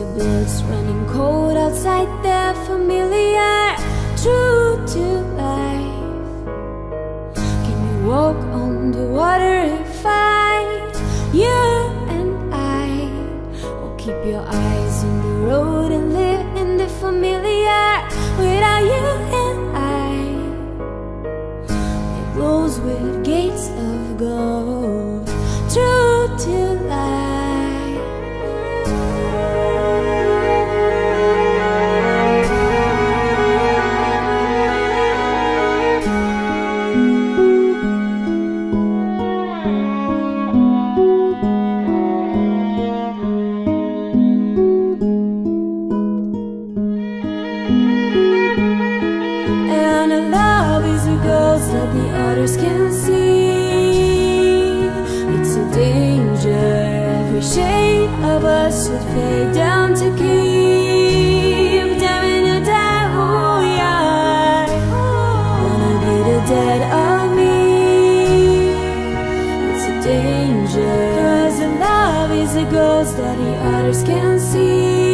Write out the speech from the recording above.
Your blood's running cold outside the familiar True to life. Can you walk on the water if I, you and I? Will keep your eyes on the road and live in the familiar Without you and I? It glows with gates of gold the others can see. It's a danger. Every shade of us should fade down to keep. Daring to die who we are. Wanna be the dead of me. It's a danger. Cause our love is a ghost that the others can see